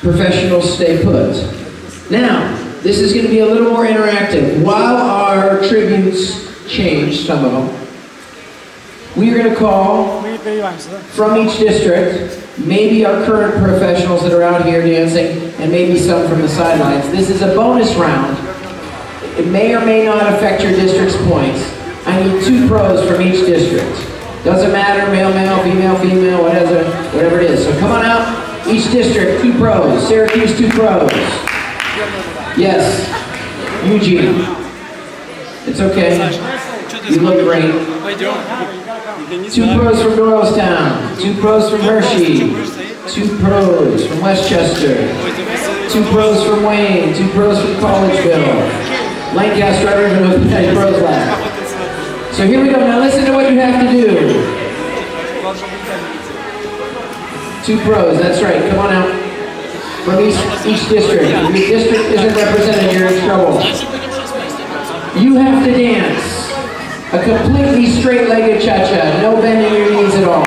professionals stay put. Now, this is going to be a little more interactive. While our tributes change, some of them, we are going to call from each district, maybe our current professionals that are out here dancing, and maybe some from the sidelines. This is a bonus round. It may or may not affect your district's points. I need two pros from each district. Doesn't matter, male, male, female, female, whatever, whatever it is. So come on out, each district, two pros. Syracuse, two pros. Yes, Eugene. It's okay. You look great. Two pros from Doylestown, two pros from Hershey, two pros from West Chester, two pros from Wayne, two pros from Collegeville. Lancaster, I don't even pros left. So here we go. Now listen to what you have to do. Two pros, that's right. Come on out. From each, each district. If your district isn't represented, you're in trouble. You have to dance. A completely straight-legged cha-cha. No bending your knees at all.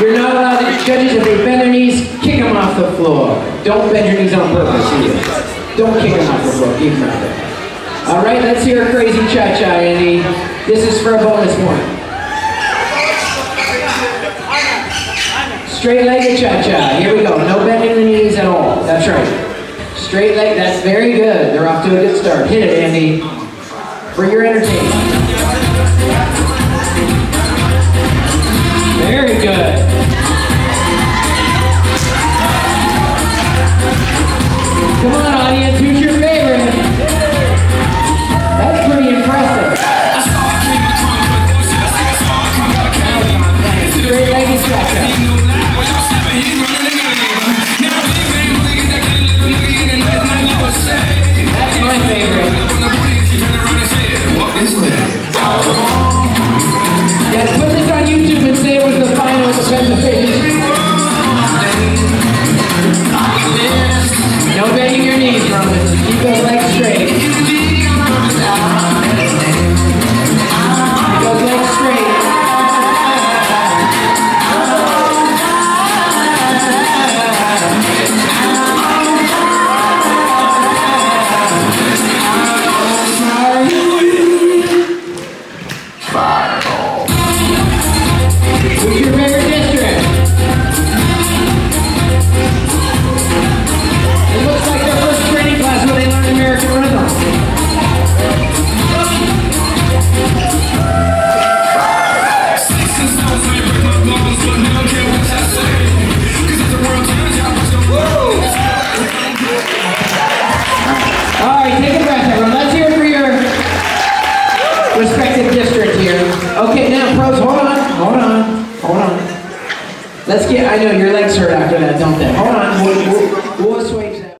You're not allowed to, judges, if they bend their knees, kick them off the floor. Don't bend your knees on purpose either. Don't kick them off the floor, keep them. All right, let's hear a crazy cha-cha, Andy. This is for a bonus point. Straight legged cha-cha. Here we go. No bending the knees at all. That's right. Straight leg. That's very good. They're off to a good start. Hit it, Andy. For your entertainment. Very good. Come on, audience. Who's your favorite? That's pretty impressive. Straight legged cha-cha. That's my favorite. Yeah, put this on YouTube and say it was the final of respective district here. Okay, now pros, hold on, hold on, hold on. Let's get. I know your legs hurt after that, don't they? Hold on. We'll, we'll, we'll.